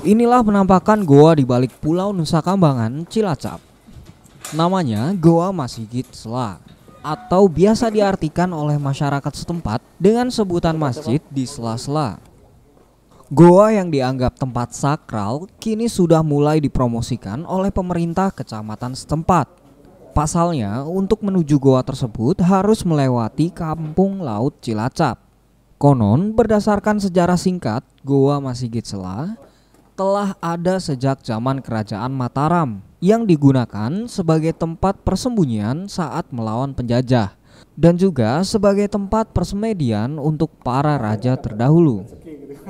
Inilah penampakan goa di balik Pulau Nusa Kambangan, Cilacap. Namanya Goa Masjid Sela atau biasa diartikan oleh masyarakat setempat dengan sebutan masjid di sela-sela. Goa yang dianggap tempat sakral kini sudah mulai dipromosikan oleh pemerintah kecamatan setempat. Pasalnya, untuk menuju goa tersebut harus melewati kampung laut Cilacap. Konon, berdasarkan sejarah singkat, Goa Masjid Sela telah ada sejak zaman Kerajaan Mataram yang digunakan sebagai tempat persembunyian saat melawan penjajah dan juga sebagai tempat persemedian untuk para raja terdahulu.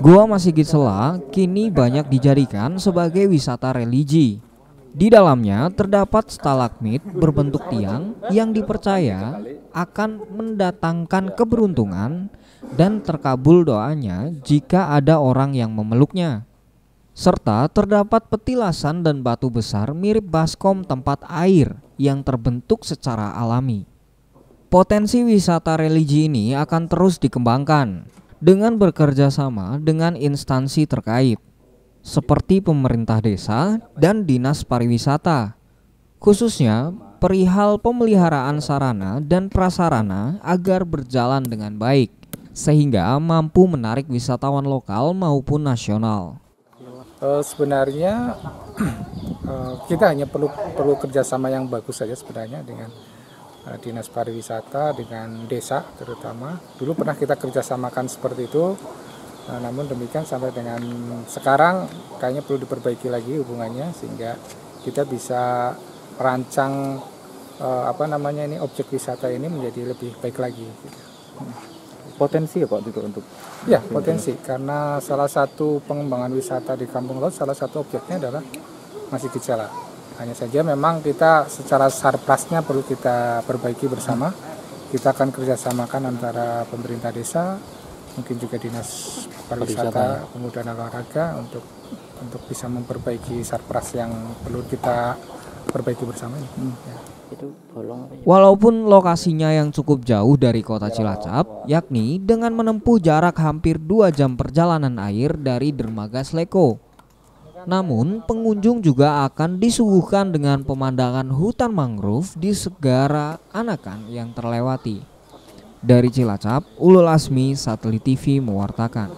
Goa Masjid Sela kini banyak dijadikan sebagai wisata religi. Di dalamnya terdapat stalagmit berbentuk tiang yang dipercaya akan mendatangkan keberuntungan dan terkabul doanya jika ada orang yang memeluknya serta terdapat petilasan dan batu besar mirip baskom tempat air yang terbentuk secara alami. Potensi wisata religi ini akan terus dikembangkan dengan bekerja sama dengan instansi terkait seperti pemerintah desa dan dinas pariwisata, khususnya perihal pemeliharaan sarana dan prasarana agar berjalan dengan baik sehingga mampu menarik wisatawan lokal maupun nasional. Uh, sebenarnya uh, kita hanya perlu perlu kerjasama yang bagus saja sebenarnya dengan uh, dinas pariwisata dengan desa terutama. Dulu pernah kita kerjasamakan seperti itu, namun demikian sampai dengan sekarang kayaknya perlu diperbaiki lagi hubungannya sehingga kita bisa merancang apa namanya ini objek wisata ini menjadi lebih baik lagi. Gitu. Potensi ya Pak itu untuk ya potensi. Karena salah satu pengembangan wisata di Kampung Laut salah satu objeknya adalah masih gejala. Hanya saja memang kita secara sarplasnya perlu kita perbaiki bersama. Kita akan kerjasamakan antara pemerintah desa mungkin juga dinas pariwisata. pemuda dan olahraga untuk untuk bisa memperbaiki sarpras yang perlu kita perbaiki bersama ini. Hmm. Ya itu bolong Walaupun lokasinya yang cukup jauh dari kota Cilacap, yakni dengan menempuh jarak hampir 2 jam perjalanan air dari dermaga Sleko. Namun, pengunjung juga akan disuguhkan dengan pemandangan hutan mangrove di segara anakan yang terlewati. Dari Cilacap, Ulul Asmi Satelit TV mewartakan.